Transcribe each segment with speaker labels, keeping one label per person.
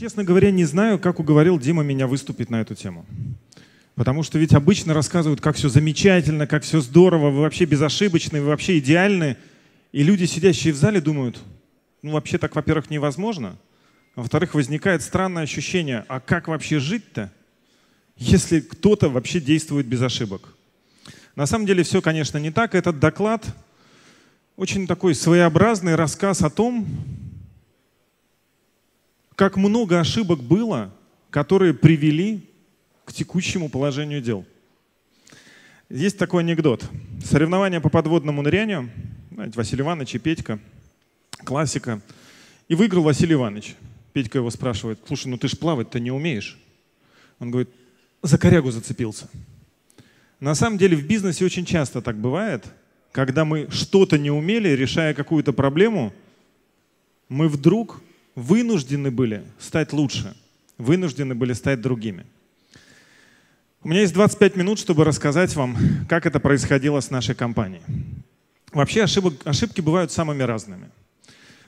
Speaker 1: Честно говоря, не знаю, как уговорил Дима меня выступить на эту тему. Потому что ведь обычно рассказывают, как все замечательно, как все здорово, вы вообще безошибочны, вы вообще идеальны. И люди, сидящие в зале, думают, ну вообще так, во-первых, невозможно. А во-вторых, возникает странное ощущение, а как вообще жить-то, если кто-то вообще действует без ошибок? На самом деле все, конечно, не так. Этот доклад очень такой своеобразный рассказ о том, как много ошибок было, которые привели к текущему положению дел. Есть такой анекдот. Соревнования по подводному нырянию. Знаете, Василий Иванович и Петька. Классика. И выиграл Василий Иванович. Петька его спрашивает, слушай, ну ты ж плавать-то не умеешь. Он говорит, за корягу зацепился. На самом деле в бизнесе очень часто так бывает, когда мы что-то не умели, решая какую-то проблему, мы вдруг вынуждены были стать лучше, вынуждены были стать другими. У меня есть 25 минут, чтобы рассказать вам, как это происходило с нашей компанией. Вообще ошибок, ошибки бывают самыми разными.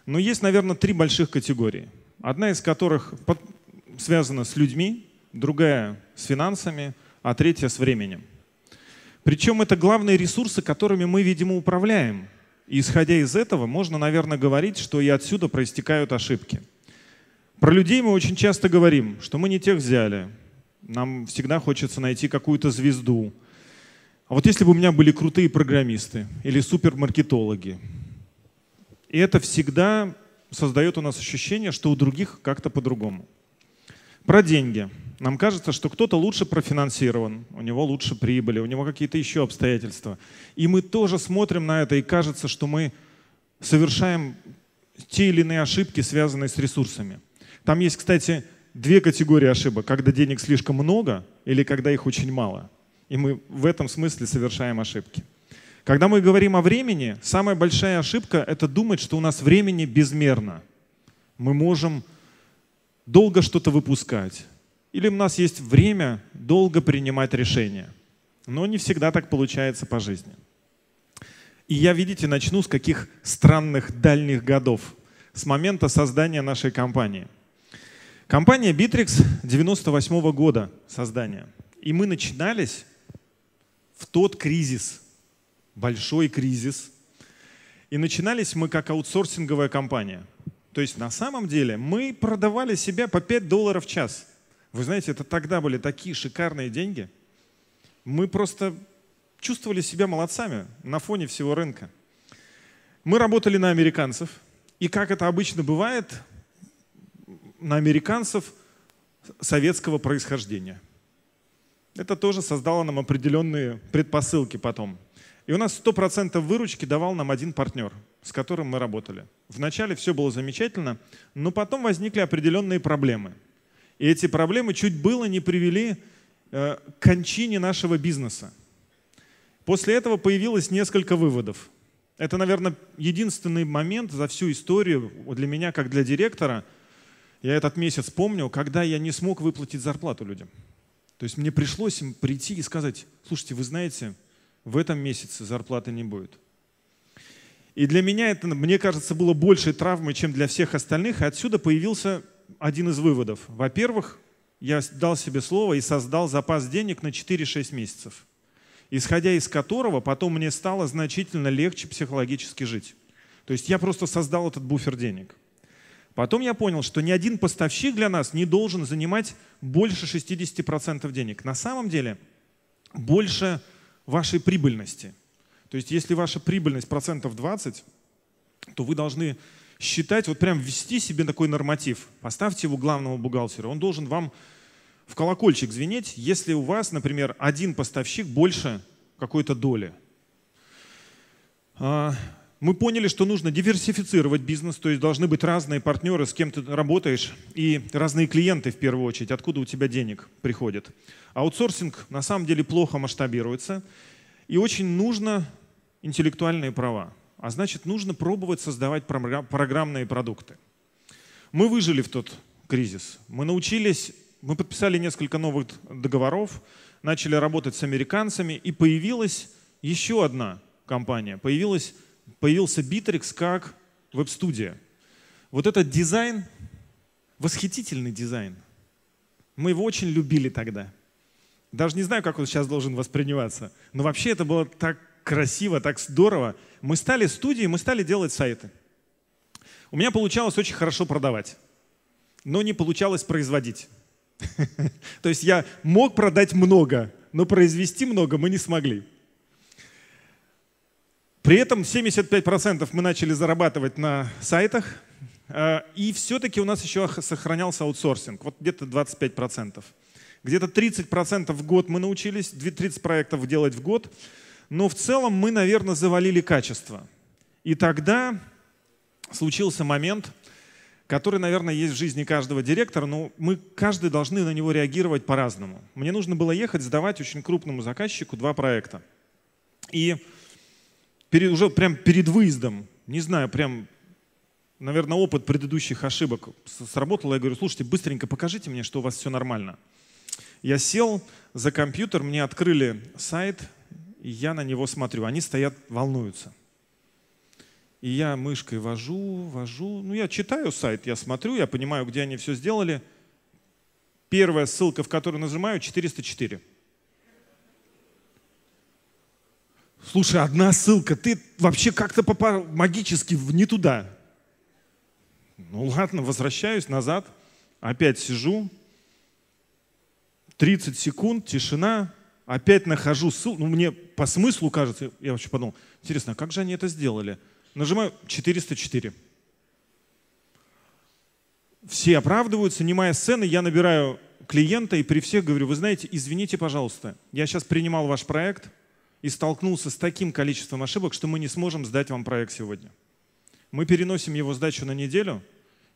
Speaker 1: Но есть, наверное, три больших категории. Одна из которых под, связана с людьми, другая с финансами, а третья с временем. Причем это главные ресурсы, которыми мы, видимо, управляем – и исходя из этого, можно, наверное, говорить, что и отсюда проистекают ошибки. Про людей мы очень часто говорим, что мы не тех взяли. Нам всегда хочется найти какую-то звезду. А вот если бы у меня были крутые программисты или супермаркетологи, и это всегда создает у нас ощущение, что у других как-то по-другому. Про деньги. Нам кажется, что кто-то лучше профинансирован, у него лучше прибыли, у него какие-то еще обстоятельства. И мы тоже смотрим на это, и кажется, что мы совершаем те или иные ошибки, связанные с ресурсами. Там есть, кстати, две категории ошибок. Когда денег слишком много или когда их очень мало. И мы в этом смысле совершаем ошибки. Когда мы говорим о времени, самая большая ошибка — это думать, что у нас времени безмерно. Мы можем долго что-то выпускать, или у нас есть время долго принимать решения. Но не всегда так получается по жизни. И я, видите, начну с каких странных дальних годов. С момента создания нашей компании. Компания Bittrex 98 -го года создания. И мы начинались в тот кризис, большой кризис. И начинались мы как аутсорсинговая компания. То есть на самом деле мы продавали себя по 5 долларов в час – вы знаете, это тогда были такие шикарные деньги. Мы просто чувствовали себя молодцами на фоне всего рынка. Мы работали на американцев, и как это обычно бывает, на американцев советского происхождения. Это тоже создало нам определенные предпосылки потом. И у нас 100% выручки давал нам один партнер, с которым мы работали. Вначале все было замечательно, но потом возникли определенные проблемы – и эти проблемы чуть было не привели э, к кончине нашего бизнеса. После этого появилось несколько выводов. Это, наверное, единственный момент за всю историю для меня, как для директора, я этот месяц помню, когда я не смог выплатить зарплату людям. То есть мне пришлось им прийти и сказать, слушайте, вы знаете, в этом месяце зарплаты не будет. И для меня это, мне кажется, было большей травмой, чем для всех остальных. И отсюда появился один из выводов. Во-первых, я дал себе слово и создал запас денег на 4-6 месяцев, исходя из которого потом мне стало значительно легче психологически жить. То есть я просто создал этот буфер денег. Потом я понял, что ни один поставщик для нас не должен занимать больше 60% денег. На самом деле больше вашей прибыльности. То есть если ваша прибыльность процентов 20, то вы должны считать, вот прям ввести себе такой норматив. Поставьте его главному бухгалтеру. Он должен вам в колокольчик звенеть, если у вас, например, один поставщик больше какой-то доли. А, мы поняли, что нужно диверсифицировать бизнес, то есть должны быть разные партнеры, с кем ты работаешь, и разные клиенты в первую очередь, откуда у тебя денег приходит. Аутсорсинг на самом деле плохо масштабируется, и очень нужно интеллектуальные права а значит нужно пробовать создавать программные продукты. Мы выжили в тот кризис. Мы научились, мы подписали несколько новых договоров, начали работать с американцами, и появилась еще одна компания. Появилась, появился Bittrex как веб-студия. Вот этот дизайн Восхитительный дизайн. Мы его очень любили тогда. Даже не знаю, как он сейчас должен восприниматься. Но вообще это было так красиво, так здорово. Мы стали студией, мы стали делать сайты. У меня получалось очень хорошо продавать, но не получалось производить. То есть я мог продать много, но произвести много мы не смогли. При этом 75% мы начали зарабатывать на сайтах, э, и все-таки у нас еще сохранялся аутсорсинг, вот где-то 25%. Где-то 30% в год мы научились, 30 проектов делать в год, но в целом мы, наверное, завалили качество. И тогда случился момент, который, наверное, есть в жизни каждого директора, но мы каждый должны на него реагировать по-разному. Мне нужно было ехать сдавать очень крупному заказчику два проекта. И перед, уже прям перед выездом, не знаю, прям, наверное, опыт предыдущих ошибок сработал. Я говорю, слушайте, быстренько покажите мне, что у вас все нормально. Я сел за компьютер, мне открыли сайт, и я на него смотрю. Они стоят, волнуются. И я мышкой вожу, вожу. Ну, я читаю сайт, я смотрю, я понимаю, где они все сделали. Первая ссылка, в которую нажимаю, 404. Слушай, одна ссылка, ты вообще как-то попал магически не туда. Ну ладно, возвращаюсь назад, опять сижу, 30 секунд, тишина, опять нахожу ссылку, ну мне по смыслу кажется, я вообще подумал, интересно, а как же они это сделали? Нажимаю 404. Все оправдываются, снимая сцены, я набираю клиента и при всех говорю, вы знаете, извините, пожалуйста, я сейчас принимал ваш проект – и столкнулся с таким количеством ошибок, что мы не сможем сдать вам проект сегодня. Мы переносим его сдачу на неделю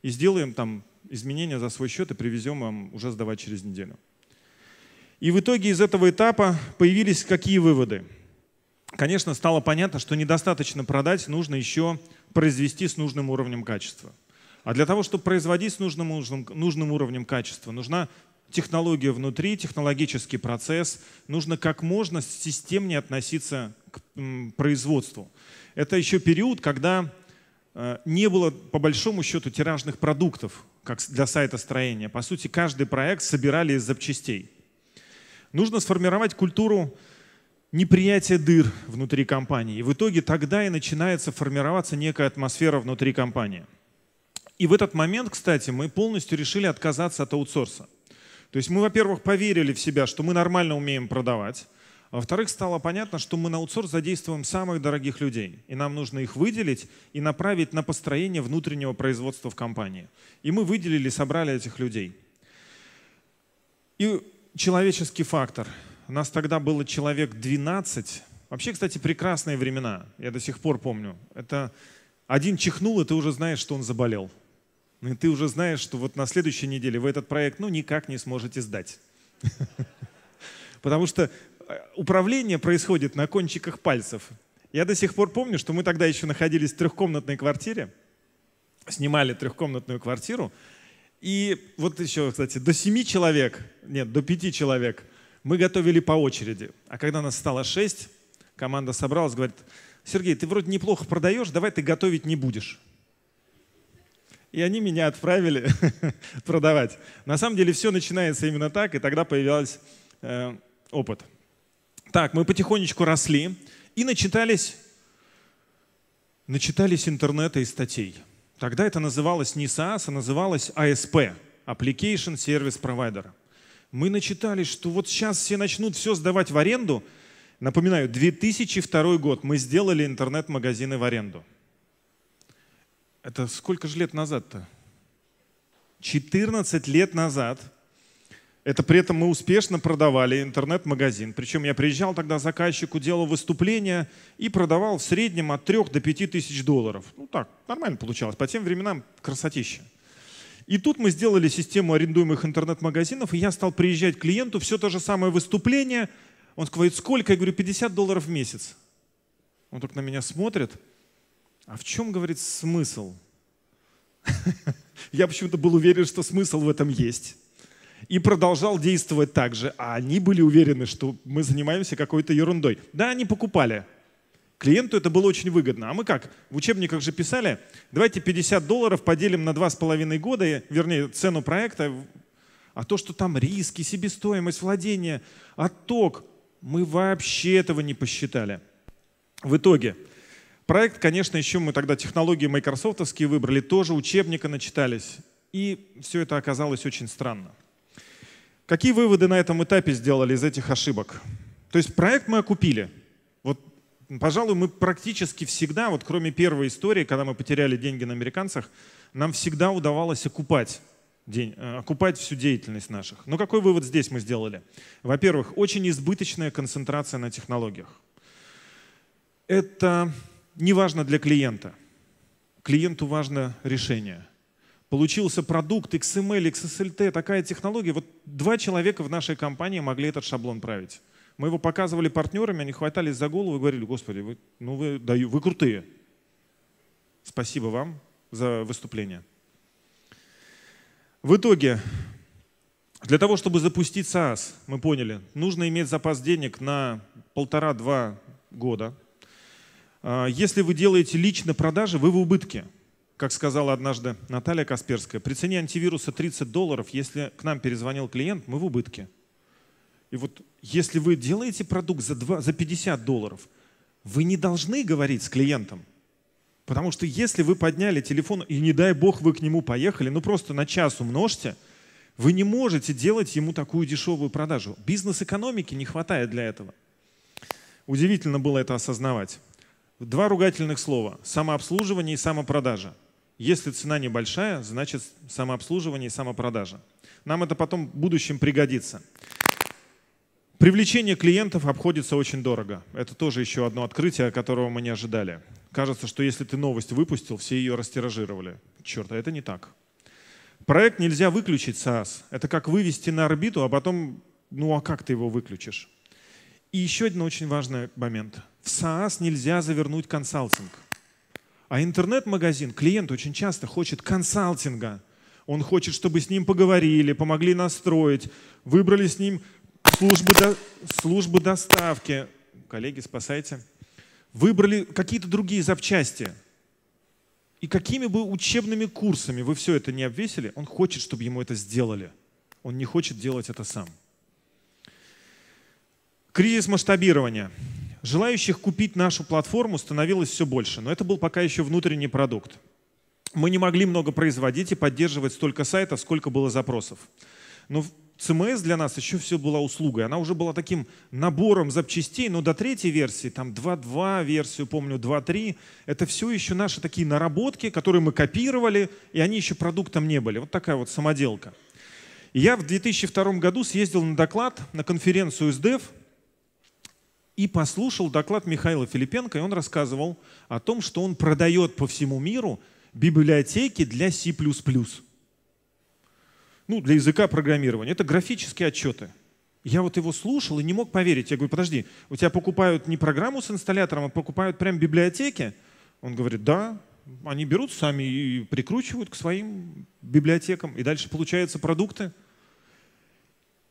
Speaker 1: и сделаем там изменения за свой счет и привезем вам уже сдавать через неделю. И в итоге из этого этапа появились какие выводы? Конечно, стало понятно, что недостаточно продать, нужно еще произвести с нужным уровнем качества. А для того, чтобы производить с нужным, нужным, нужным уровнем качества, нужна технология внутри, технологический процесс. Нужно как можно системнее относиться к производству. Это еще период, когда э, не было, по большому счету, тиражных продуктов, как для сайта строения. По сути, каждый проект собирали из запчастей. Нужно сформировать культуру неприятия дыр внутри компании. И в итоге тогда и начинается формироваться некая атмосфера внутри компании. И в этот момент, кстати, мы полностью решили отказаться от аутсорса. То есть мы, во-первых, поверили в себя, что мы нормально умеем продавать. А во-вторых, стало понятно, что мы на аутсорс задействуем самых дорогих людей. И нам нужно их выделить и направить на построение внутреннего производства в компании. И мы выделили, собрали этих людей. И человеческий фактор. У нас тогда было человек 12. Вообще, кстати, прекрасные времена. Я до сих пор помню. Это один чихнул, и ты уже знаешь, что он заболел. И ты уже знаешь, что вот на следующей неделе вы этот проект ну никак не сможете сдать. Потому что э, управление происходит на кончиках пальцев. Я до сих пор помню, что мы тогда еще находились в трехкомнатной квартире, снимали трехкомнатную квартиру, и вот еще, кстати, до семи человек, нет, до пяти человек мы готовили по очереди. А когда нас стало шесть, команда собралась, говорит, Сергей, ты вроде неплохо продаешь, давай ты готовить не будешь и они меня отправили продавать. На самом деле все начинается именно так, и тогда появился э, опыт. Так, мы потихонечку росли и начитались, начитались интернета и статей. Тогда это называлось не SaaS, а называлось ASP – Application Service Provider. Мы начитались, что вот сейчас все начнут все сдавать в аренду. Напоминаю, 2002 год мы сделали интернет-магазины в аренду – это сколько же лет назад-то? 14 лет назад. Это при этом мы успешно продавали интернет-магазин. Причем я приезжал тогда заказчику, делал выступления и продавал в среднем от 3 до 5 тысяч долларов. Ну так, нормально получалось. По тем временам красотища. И тут мы сделали систему арендуемых интернет-магазинов, и я стал приезжать к клиенту, все то же самое выступление. Он говорит, сколько? Я говорю, 50 долларов в месяц. Он только на меня смотрит – а в чем, говорит, смысл? Я почему-то был уверен, что смысл в этом есть. И продолжал действовать так же. А они были уверены, что мы занимаемся какой-то ерундой. Да, они покупали. Клиенту это было очень выгодно. А мы как? В учебниках же писали, давайте 50 долларов поделим на 2,5 года, вернее, цену проекта, а то, что там риски, себестоимость, владение, отток, мы вообще этого не посчитали. В итоге, проект, конечно, еще мы тогда технологии майкрософтовские выбрали, тоже учебника начитались. И все это оказалось очень странно. Какие выводы на этом этапе сделали из этих ошибок? То есть проект мы окупили. Вот, пожалуй, мы практически всегда, вот кроме первой истории, когда мы потеряли деньги на американцах, нам всегда удавалось окупать, день, э, окупать всю деятельность наших. Но какой вывод здесь мы сделали? Во-первых, очень избыточная концентрация на технологиях. Это не важно для клиента. Клиенту важно решение – Получился продукт XML, XSLT, такая технология. Вот два человека в нашей компании могли этот шаблон править. Мы его показывали партнерам, они хватались за голову и говорили, господи, вы, ну вы, да, вы крутые. Спасибо вам за выступление. В итоге, для того, чтобы запустить SaaS, мы поняли, нужно иметь запас денег на полтора-два года. А, если вы делаете лично продажи, вы в убытке – как сказала однажды Наталья Касперская, при цене антивируса 30 долларов, если к нам перезвонил клиент, мы в убытке. И вот если вы делаете продукт за, 2, за 50 долларов, вы не должны говорить с клиентом. Потому что если вы подняли телефон, и не дай бог вы к нему поехали, ну просто на час умножьте, вы не можете делать ему такую дешевую продажу. Бизнес-экономики не хватает для этого. Удивительно было это осознавать. Два ругательных слова – самообслуживание и самопродажа – если цена небольшая, значит самообслуживание и самопродажа. Нам это потом в будущем пригодится. Привлечение клиентов обходится очень дорого. Это тоже еще одно открытие, которого мы не ожидали. Кажется, что если ты новость выпустил, все ее растиражировали. Черт, а это не так. Проект нельзя выключить SaaS. Это как вывести на орбиту, а потом, ну а как ты его выключишь? И еще один очень важный момент. В SaaS нельзя завернуть консалтинг. А интернет-магазин, клиент очень часто хочет консалтинга. Он хочет, чтобы с ним поговорили, помогли настроить, выбрали с ним службы, до, службы доставки. Коллеги, спасайте. Выбрали какие-то другие запчасти. И какими бы учебными курсами вы все это не обвесили, он хочет, чтобы ему это сделали. Он не хочет делать это сам. Кризис масштабирования. Желающих купить нашу платформу становилось все больше, но это был пока еще внутренний продукт. Мы не могли много производить и поддерживать столько сайтов, сколько было запросов. Но CMS для нас еще все была услугой. Она уже была таким набором запчастей, но до третьей версии, там 2.2 версию, помню, 2.3, это все еще наши такие наработки, которые мы копировали, и они еще продуктом не были. Вот такая вот самоделка. Я в 2002 году съездил на доклад на конференцию SDEV, и послушал доклад Михаила Филипенко, и он рассказывал о том, что он продает по всему миру библиотеки для C++. Ну, для языка программирования. Это графические отчеты. Я вот его слушал и не мог поверить. Я говорю, подожди, у тебя покупают не программу с инсталлятором, а покупают прям библиотеки? Он говорит, да, они берут сами и прикручивают к своим библиотекам, и дальше получаются продукты.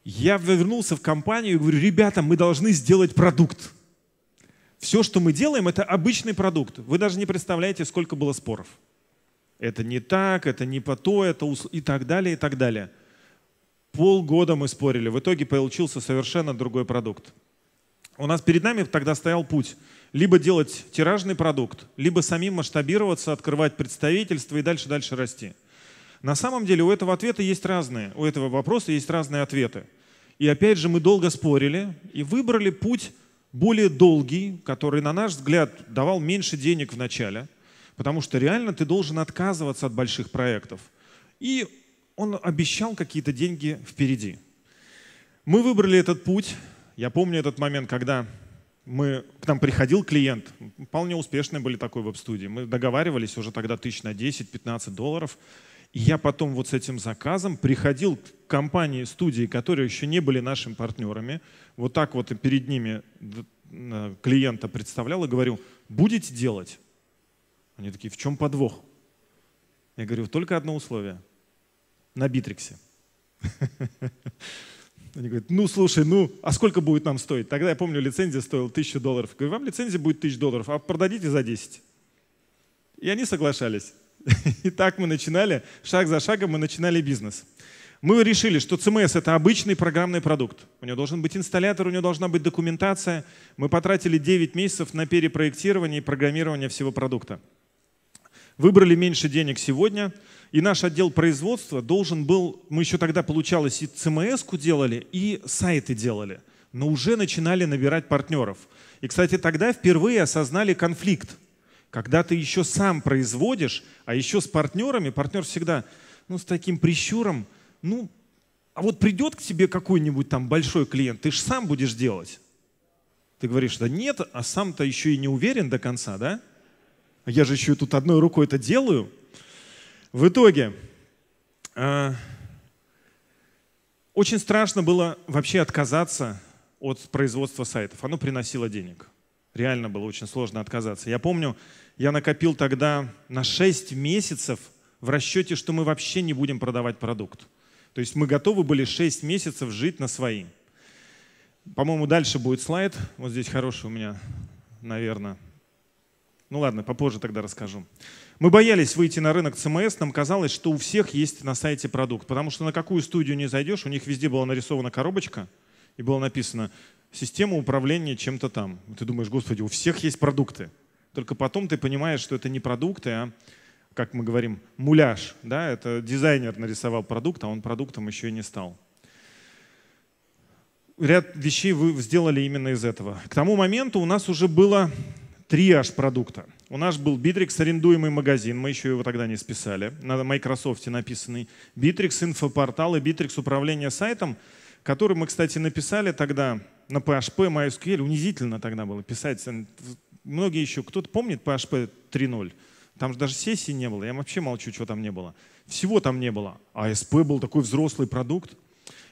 Speaker 1: Я вернулся в компанию и говорю, ребята, мы должны сделать продукт. Все, что мы делаем, это обычный продукт. Вы даже не представляете, сколько было споров. Это не так, это не по то, это усл... и так далее, и так далее. Полгода мы спорили. В итоге получился совершенно другой продукт. У нас перед нами тогда стоял путь. Либо делать тиражный продукт, либо самим масштабироваться, открывать представительство и дальше-дальше расти. На самом деле у этого ответа есть разные, у этого вопроса есть разные ответы. И опять же мы долго спорили и выбрали путь более долгий, который, на наш взгляд, давал меньше денег в начале, потому что реально ты должен отказываться от больших проектов. И он обещал какие-то деньги впереди. Мы выбрали этот путь. Я помню этот момент, когда мы, к нам приходил клиент, вполне успешные были такой веб-студии. Мы договаривались уже тогда тысяч на 10-15 долларов. Я потом вот с этим заказом приходил к компании, студии, которые еще не были нашими партнерами, вот так вот перед ними клиента представлял и говорю, будете делать? Они такие, в чем подвох? Я говорю, только одно условие. На Битриксе. Они говорят, ну слушай, ну а сколько будет нам стоить? Тогда я помню, лицензия стоила тысячу долларов. Я говорю, вам лицензия будет тысяча долларов, а продадите за 10. И они соглашались. И так мы начинали, шаг за шагом мы начинали бизнес. Мы решили, что CMS — это обычный программный продукт. У него должен быть инсталлятор, у него должна быть документация. Мы потратили 9 месяцев на перепроектирование и программирование всего продукта. Выбрали меньше денег сегодня, и наш отдел производства должен был, мы еще тогда, получалось, и CMS-ку делали, и сайты делали, но уже начинали набирать партнеров. И, кстати, тогда впервые осознали конфликт. Когда ты еще сам производишь, а еще с партнерами, партнер всегда ну, с таким прищуром, ну, а вот придет к тебе какой-нибудь там большой клиент, ты же сам будешь делать. Ты говоришь, да нет, а сам-то еще и не уверен до конца, да? Я же еще тут одной рукой это делаю. В итоге э, очень страшно было вообще отказаться от производства сайтов. Оно приносило денег. Реально было очень сложно отказаться. Я помню, я накопил тогда на 6 месяцев в расчете, что мы вообще не будем продавать продукт. То есть мы готовы были 6 месяцев жить на свои. По-моему, дальше будет слайд. Вот здесь хороший у меня, наверное. Ну ладно, попозже тогда расскажу. Мы боялись выйти на рынок CMS, нам казалось, что у всех есть на сайте продукт, потому что на какую студию не зайдешь, у них везде была нарисована коробочка, и было написано «система управления чем-то там». ты думаешь, господи, у всех есть продукты. Только потом ты понимаешь, что это не продукты, а, как мы говорим, муляж. Да? Это дизайнер нарисовал продукт, а он продуктом еще и не стал. Ряд вещей вы сделали именно из этого. К тому моменту у нас уже было три аж продукта. У нас был Bittrex арендуемый магазин, мы еще его тогда не списали, на Microsoft написанный. Bittrex инфопортал и Bittrex управление сайтом, который мы, кстати, написали тогда на PHP, MySQL. Унизительно тогда было писать. Многие еще, кто-то помнит PHP 3.0? Там же даже сессии не было. Я вообще молчу, что там не было. Всего там не было. А ASP был такой взрослый продукт.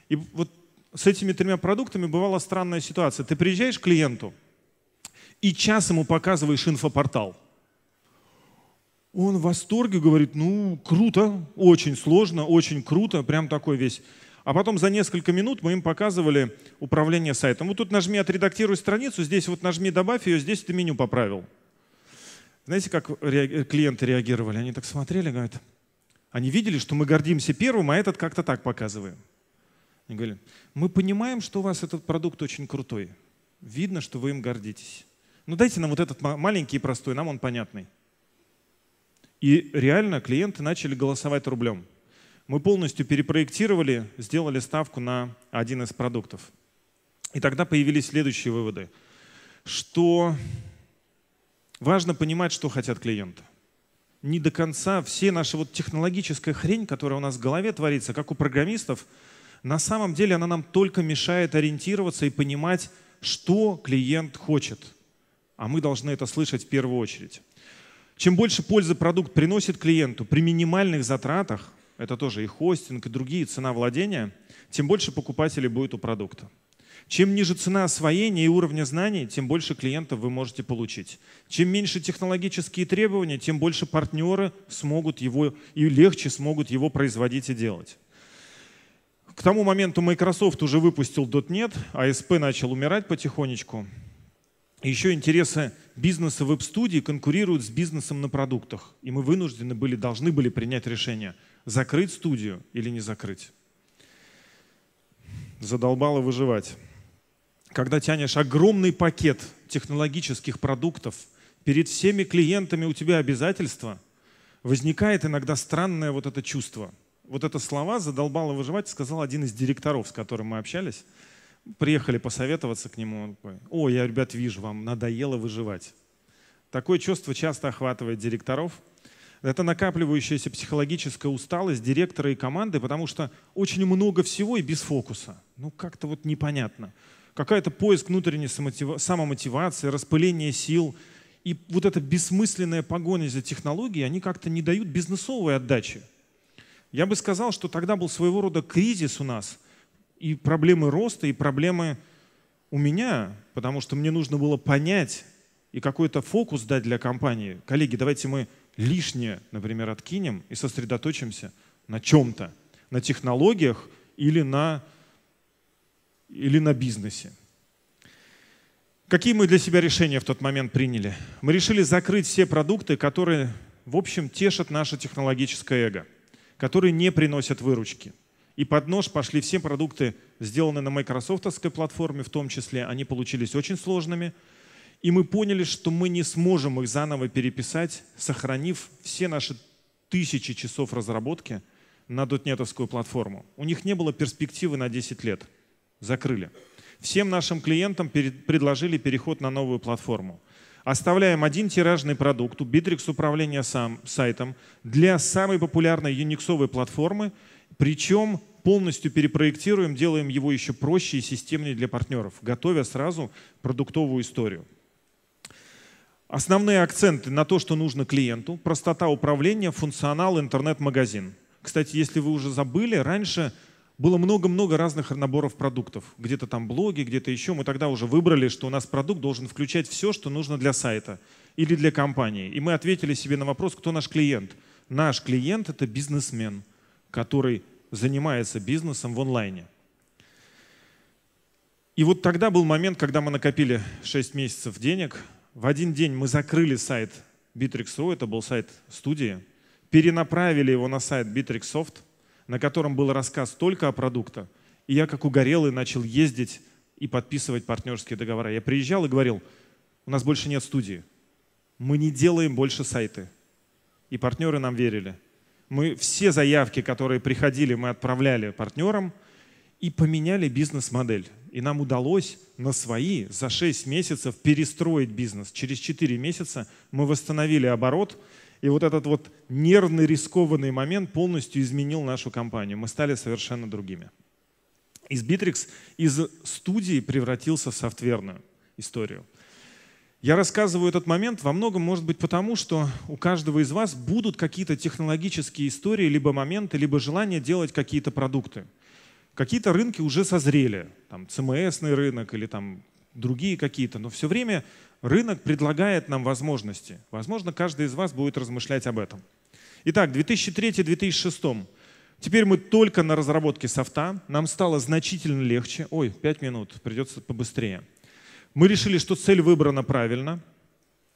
Speaker 1: И вот с этими тремя продуктами бывала странная ситуация. Ты приезжаешь к клиенту, и час ему показываешь инфопортал. Он в восторге говорит, ну, круто, очень сложно, очень круто, прям такой весь. А потом за несколько минут мы им показывали управление сайтом. Вот тут нажми «Отредактируй страницу», здесь вот нажми «Добавь ее», здесь ты меню поправил. Знаете, как клиенты реагировали? Они так смотрели, говорят, они видели, что мы гордимся первым, а этот как-то так показываем. Они говорят, мы понимаем, что у вас этот продукт очень крутой. Видно, что вы им гордитесь. Ну дайте нам вот этот маленький и простой, нам он понятный. И реально клиенты начали голосовать рублем. Мы полностью перепроектировали, сделали ставку на один из продуктов. И тогда появились следующие выводы, что важно понимать, что хотят клиенты. Не до конца все наша вот технологическая хрень, которая у нас в голове творится, как у программистов, на самом деле она нам только мешает ориентироваться и понимать, что клиент хочет – а мы должны это слышать в первую очередь. Чем больше пользы продукт приносит клиенту при минимальных затратах, это тоже и хостинг, и другие цена владения, тем больше покупателей будет у продукта. Чем ниже цена освоения и уровня знаний, тем больше клиентов вы можете получить. Чем меньше технологические требования, тем больше партнеры смогут его и легче смогут его производить и делать. К тому моменту Microsoft уже выпустил .NET, ASP а начал умирать потихонечку. Еще интересы бизнеса веб-студии конкурируют с бизнесом на продуктах. И мы вынуждены были, должны были принять решение, закрыть студию или не закрыть. Задолбало выживать. Когда тянешь огромный пакет технологических продуктов, перед всеми клиентами у тебя обязательства, возникает иногда странное вот это чувство. Вот это слова «задолбало выживать» сказал один из директоров, с которым мы общались – приехали посоветоваться к нему. Он такой, о, я, ребят, вижу, вам надоело выживать. Такое чувство часто охватывает директоров. Это накапливающаяся психологическая усталость директора и команды, потому что очень много всего и без фокуса. Ну, как-то вот непонятно. Какая-то поиск внутренней самомотивации, распыление сил. И вот эта бессмысленная погоня за технологией, они как-то не дают бизнесовой отдачи. Я бы сказал, что тогда был своего рода кризис у нас – и проблемы роста, и проблемы у меня, потому что мне нужно было понять и какой-то фокус дать для компании. Коллеги, давайте мы лишнее, например, откинем и сосредоточимся на чем-то, на технологиях или на или на бизнесе. Какие мы для себя решения в тот момент приняли? Мы решили закрыть все продукты, которые, в общем, тешат наше технологическое эго, которые не приносят выручки. И под нож пошли все продукты, сделанные на майкрософтовской платформе, в том числе. Они получились очень сложными. И мы поняли, что мы не сможем их заново переписать, сохранив все наши тысячи часов разработки на дотнетовскую платформу. У них не было перспективы на 10 лет. Закрыли. Всем нашим клиентам предложили переход на новую платформу. Оставляем один тиражный продукт у Bittrex управления сам, сайтом для самой популярной юниксовой платформы, причем полностью перепроектируем, делаем его еще проще и системнее для партнеров, готовя сразу продуктовую историю. Основные акценты на то, что нужно клиенту, простота управления, функционал, интернет-магазин. Кстати, если вы уже забыли, раньше было много-много разных наборов продуктов. Где-то там блоги, где-то еще. Мы тогда уже выбрали, что у нас продукт должен включать все, что нужно для сайта или для компании. И мы ответили себе на вопрос, кто наш клиент. Наш клиент — это бизнесмен, который занимается бизнесом в онлайне. И вот тогда был момент, когда мы накопили 6 месяцев денег. В один день мы закрыли сайт Bittrex.ru, это был сайт студии, перенаправили его на сайт Bittrex.soft — на котором был рассказ только о продукте. И я как угорелый начал ездить и подписывать партнерские договора. Я приезжал и говорил, у нас больше нет студии, мы не делаем больше сайты. И партнеры нам верили. Мы все заявки, которые приходили, мы отправляли партнерам и поменяли бизнес-модель. И нам удалось на свои за 6 месяцев перестроить бизнес. Через 4 месяца мы восстановили оборот – и вот этот вот нервный, рискованный момент полностью изменил нашу компанию. Мы стали совершенно другими. Из Bittrex из студии превратился в софтверную историю. Я рассказываю этот момент во многом, может быть, потому, что у каждого из вас будут какие-то технологические истории, либо моменты, либо желание делать какие-то продукты. Какие-то рынки уже созрели, там CMS рынок или там другие какие-то, но все время рынок предлагает нам возможности. Возможно, каждый из вас будет размышлять об этом. Итак, 2003-2006. Теперь мы только на разработке софта. Нам стало значительно легче. Ой, 5 минут, придется побыстрее. Мы решили, что цель выбрана правильно.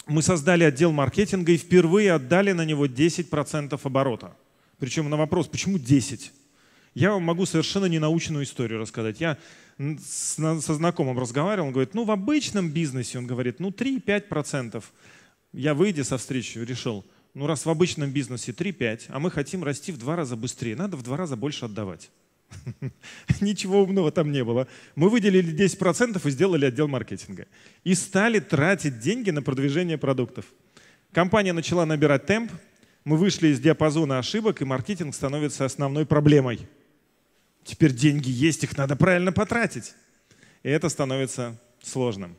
Speaker 1: Мы создали отдел маркетинга и впервые отдали на него 10% оборота. Причем на вопрос, почему 10? Я вам могу совершенно ненаучную историю рассказать. Я со знакомым разговаривал, он говорит, ну в обычном бизнесе, он говорит, ну 3-5%. Я, выйдя со встречи, решил, ну раз в обычном бизнесе 3-5, а мы хотим расти в два раза быстрее, надо в два раза больше отдавать. Ничего умного там не было. Мы выделили 10% и сделали отдел маркетинга. И стали тратить деньги на продвижение продуктов. Компания начала набирать темп, мы вышли из диапазона ошибок, и маркетинг становится основной проблемой. Теперь деньги есть, их надо правильно потратить. И это становится сложным.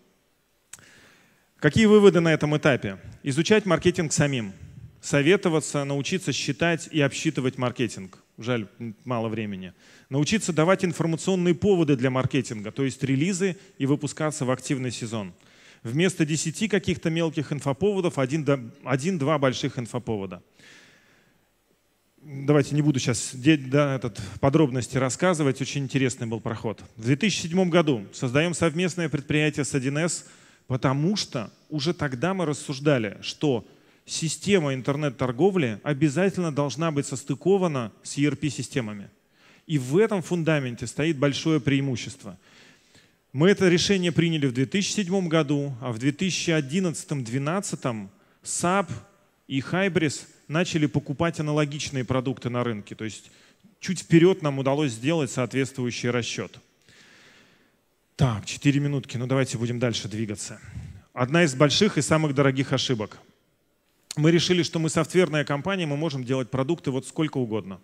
Speaker 1: Какие выводы на этом этапе? Изучать маркетинг самим. Советоваться, научиться считать и обсчитывать маркетинг. Жаль, мало времени. Научиться давать информационные поводы для маркетинга, то есть релизы и выпускаться в активный сезон. Вместо 10 каких-то мелких инфоповодов один-два больших инфоповода давайте не буду сейчас да, этот, подробности рассказывать, очень интересный был проход. В 2007 году создаем совместное предприятие с 1С, потому что уже тогда мы рассуждали, что система интернет-торговли обязательно должна быть состыкована с ERP-системами. И в этом фундаменте стоит большое преимущество. Мы это решение приняли в 2007 году, а в 2011-2012 SAP и Hybris – начали покупать аналогичные продукты на рынке. То есть чуть вперед нам удалось сделать соответствующий расчет. Так, 4 минутки, ну давайте будем дальше двигаться. Одна из больших и самых дорогих ошибок. Мы решили, что мы софтверная компания, мы можем делать продукты вот сколько угодно.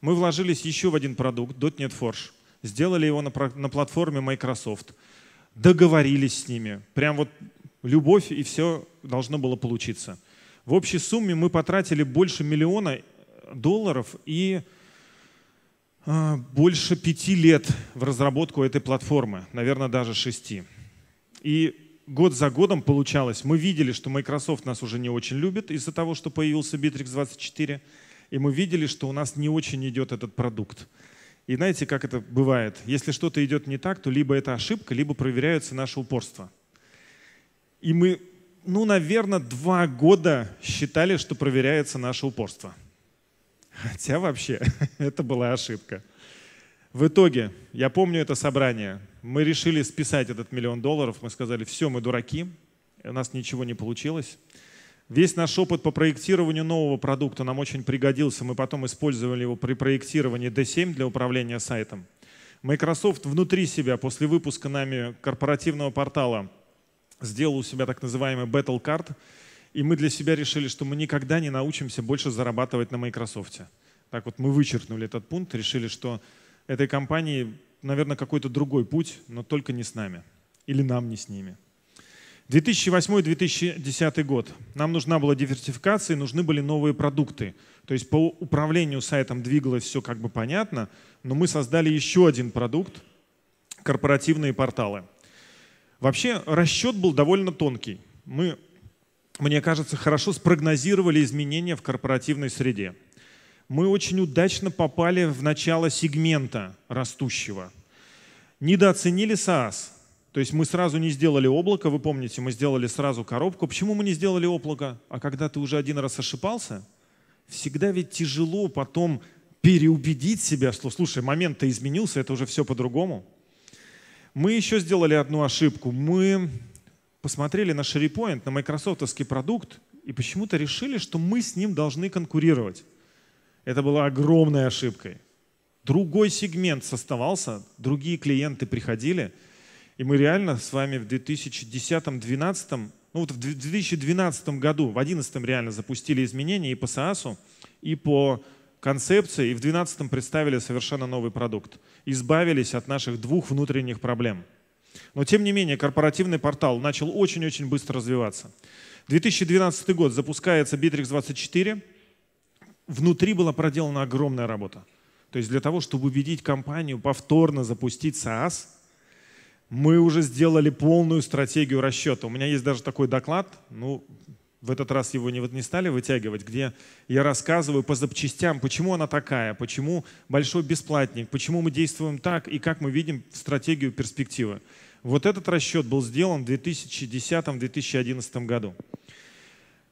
Speaker 1: Мы вложились еще в один продукт, .NET Forge, сделали его на, на платформе Microsoft, договорились с ними, прям вот любовь и все должно было получиться. В общей сумме мы потратили больше миллиона долларов и а, больше пяти лет в разработку этой платформы, наверное, даже шести. И год за годом получалось, мы видели, что Microsoft нас уже не очень любит из-за того, что появился Bittrex 24, и мы видели, что у нас не очень идет этот продукт. И знаете, как это бывает? Если что-то идет не так, то либо это ошибка, либо проверяется наше упорство. И мы, ну, наверное, два года считали, что проверяется наше упорство. Хотя вообще это была ошибка. В итоге, я помню это собрание, мы решили списать этот миллион долларов, мы сказали, все, мы дураки, у нас ничего не получилось. Весь наш опыт по проектированию нового продукта нам очень пригодился. Мы потом использовали его при проектировании D7 для управления сайтом. Microsoft внутри себя после выпуска нами корпоративного портала сделал у себя так называемый Battle Card, и мы для себя решили, что мы никогда не научимся больше зарабатывать на Microsoft. Так вот мы вычеркнули этот пункт, решили, что этой компании, наверное, какой-то другой путь, но только не с нами. Или нам не с ними. 2008-2010 год. Нам нужна была диверсификация, нужны были новые продукты. То есть по управлению сайтом двигалось все как бы понятно, но мы создали еще один продукт – корпоративные порталы. Вообще расчет был довольно тонкий. Мы, мне кажется, хорошо спрогнозировали изменения в корпоративной среде. Мы очень удачно попали в начало сегмента растущего. Недооценили SaaS – то есть мы сразу не сделали облако, вы помните, мы сделали сразу коробку. Почему мы не сделали облако? А когда ты уже один раз ошибался, всегда ведь тяжело потом переубедить себя, что, слушай, момент-то изменился, это уже все по-другому. Мы еще сделали одну ошибку. Мы посмотрели на SharePoint, на майкрософтовский продукт, и почему-то решили, что мы с ним должны конкурировать. Это была огромной ошибкой. Другой сегмент составался, другие клиенты приходили – и мы реально с вами в 2010-2012, ну вот в 2012 году, в 2011 реально запустили изменения и по SaaS, и по концепции, и в 2012 представили совершенно новый продукт. Избавились от наших двух внутренних проблем. Но тем не менее, корпоративный портал начал очень-очень быстро развиваться. 2012 год запускается Bittrex 24. Внутри была проделана огромная работа. То есть для того, чтобы убедить компанию повторно запустить SaaS – мы уже сделали полную стратегию расчета. У меня есть даже такой доклад, ну, в этот раз его не, не стали вытягивать, где я рассказываю по запчастям, почему она такая, почему большой бесплатник, почему мы действуем так и как мы видим стратегию перспективы. Вот этот расчет был сделан в 2010-2011 году.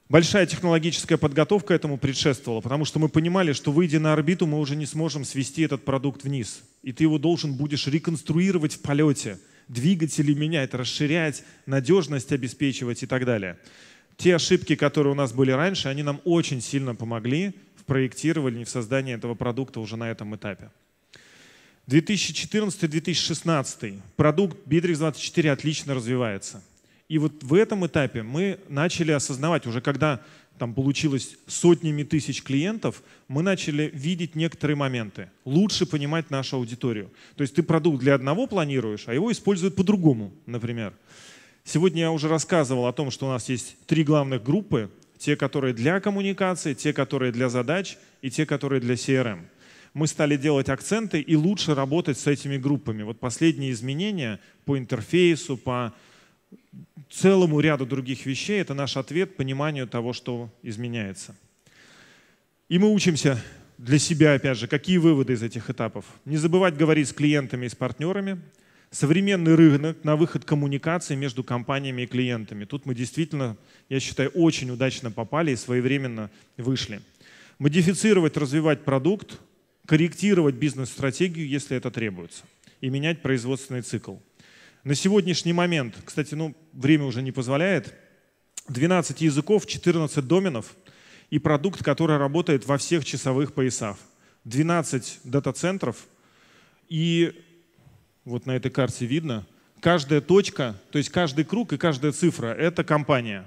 Speaker 1: Большая технологическая подготовка этому предшествовала, потому что мы понимали, что выйдя на орбиту, мы уже не сможем свести этот продукт вниз. И ты его должен будешь реконструировать в полете – двигатели менять, расширять, надежность обеспечивать и так далее. Те ошибки, которые у нас были раньше, они нам очень сильно помогли в проектировании, в создании этого продукта уже на этом этапе. 2014-2016 продукт Bittrex 24 отлично развивается. И вот в этом этапе мы начали осознавать, уже когда там получилось сотнями тысяч клиентов, мы начали видеть некоторые моменты, лучше понимать нашу аудиторию. То есть ты продукт для одного планируешь, а его используют по-другому, например. Сегодня я уже рассказывал о том, что у нас есть три главных группы. Те, которые для коммуникации, те, которые для задач и те, которые для CRM. Мы стали делать акценты и лучше работать с этими группами. Вот последние изменения по интерфейсу, по целому ряду других вещей. Это наш ответ пониманию того, что изменяется. И мы учимся для себя, опять же, какие выводы из этих этапов. Не забывать говорить с клиентами и с партнерами. Современный рынок на выход коммуникации между компаниями и клиентами. Тут мы действительно, я считаю, очень удачно попали и своевременно вышли. Модифицировать, развивать продукт, корректировать бизнес-стратегию, если это требуется, и менять производственный цикл. На сегодняшний момент, кстати, ну, время уже не позволяет, 12 языков, 14 доменов и продукт, который работает во всех часовых поясах. 12 дата-центров и вот на этой карте видно, каждая точка, то есть каждый круг и каждая цифра — это компания.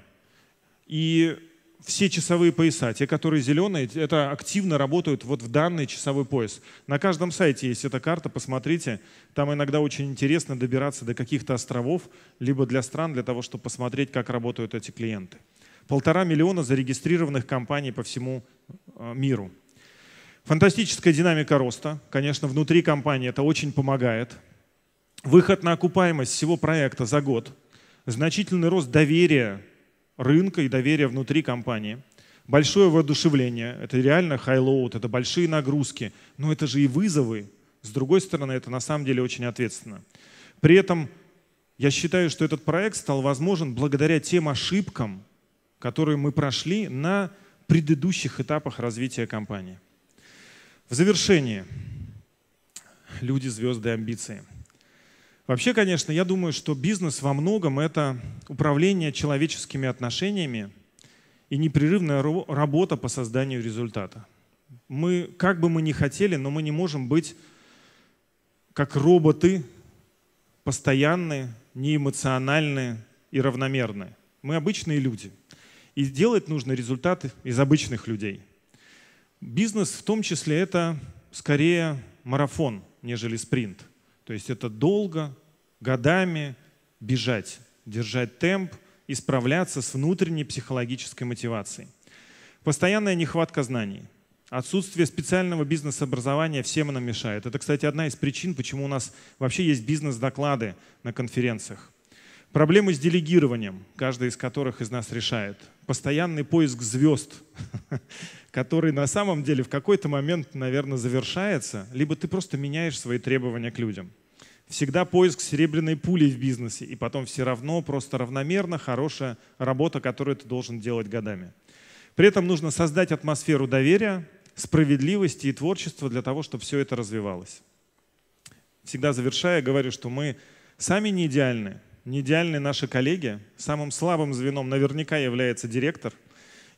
Speaker 1: И все часовые пояса, те, которые зеленые, это активно работают вот в данный часовой пояс. На каждом сайте есть эта карта, посмотрите. Там иногда очень интересно добираться до каких-то островов, либо для стран, для того, чтобы посмотреть, как работают эти клиенты. Полтора миллиона зарегистрированных компаний по всему э, миру. Фантастическая динамика роста. Конечно, внутри компании это очень помогает. Выход на окупаемость всего проекта за год. Значительный рост доверия рынка и доверия внутри компании. Большое воодушевление, это реально high-load, это большие нагрузки, но это же и вызовы. С другой стороны, это на самом деле очень ответственно. При этом я считаю, что этот проект стал возможен благодаря тем ошибкам, которые мы прошли на предыдущих этапах развития компании. В завершение. Люди, звезды, амбиции. Вообще, конечно, я думаю, что бизнес во многом это управление человеческими отношениями и непрерывная работа по созданию результата. Мы, как бы мы ни хотели, но мы не можем быть как роботы, постоянные, неэмоциональные и равномерные. Мы обычные люди. И делать нужно результаты из обычных людей. Бизнес в том числе это скорее марафон, нежели спринт. То есть это долго, годами бежать, держать темп и справляться с внутренней психологической мотивацией. Постоянная нехватка знаний, отсутствие специального бизнес-образования всем нам мешает. Это, кстати, одна из причин, почему у нас вообще есть бизнес-доклады на конференциях. Проблемы с делегированием, каждый из которых из нас решает. Постоянный поиск звезд, который на самом деле в какой-то момент, наверное, завершается, либо ты просто меняешь свои требования к людям. Всегда поиск серебряной пули в бизнесе, и потом все равно просто равномерно хорошая работа, которую ты должен делать годами. При этом нужно создать атмосферу доверия, справедливости и творчества для того, чтобы все это развивалось. Всегда завершая, говорю, что мы сами не идеальны, не наши коллеги. Самым слабым звеном наверняка является директор.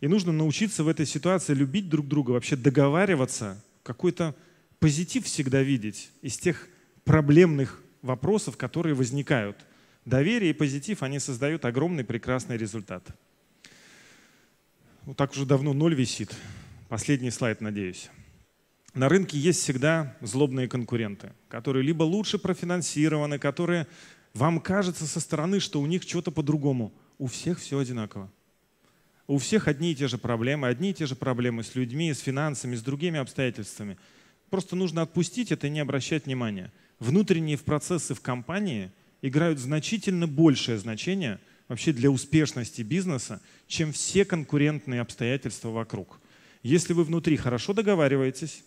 Speaker 1: И нужно научиться в этой ситуации любить друг друга, вообще договариваться, какой-то позитив всегда видеть из тех проблемных вопросов, которые возникают. Доверие и позитив, они создают огромный прекрасный результат. Вот так уже давно ноль висит. Последний слайд, надеюсь. На рынке есть всегда злобные конкуренты, которые либо лучше профинансированы, которые вам кажется со стороны, что у них что-то по-другому. У всех все одинаково. У всех одни и те же проблемы, одни и те же проблемы с людьми, с финансами, с другими обстоятельствами. Просто нужно отпустить это и не обращать внимания. Внутренние процессы в компании играют значительно большее значение вообще для успешности бизнеса, чем все конкурентные обстоятельства вокруг. Если вы внутри хорошо договариваетесь,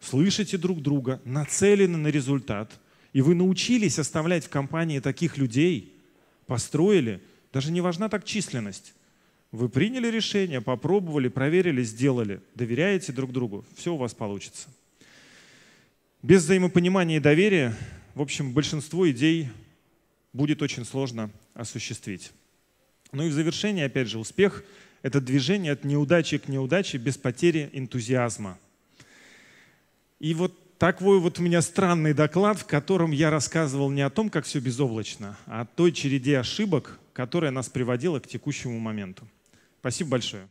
Speaker 1: слышите друг друга, нацелены на результат – и вы научились оставлять в компании таких людей, построили, даже не важна так численность. Вы приняли решение, попробовали, проверили, сделали, доверяете друг другу, все у вас получится. Без взаимопонимания и доверия, в общем, большинство идей будет очень сложно осуществить. Ну и в завершение, опять же, успех — это движение от неудачи к неудаче без потери энтузиазма. И вот такой вот у меня странный доклад, в котором я рассказывал не о том, как все безоблачно, а о той череде ошибок, которая нас приводила к текущему моменту. Спасибо большое.